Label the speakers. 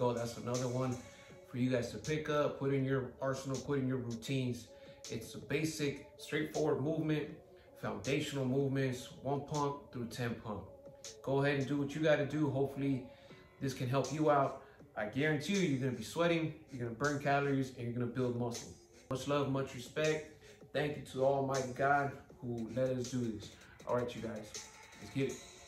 Speaker 1: go. That's another one for you guys to pick up, put in your arsenal, put in your routines. It's a basic, straightforward movement, foundational movements, one pump through 10 pump. Go ahead and do what you got to do. Hopefully this can help you out. I guarantee you, you're going to be sweating, you're going to burn calories, and you're going to build muscle. Much love, much respect. Thank you to Almighty God who let us do this. All right, you guys, let's get it.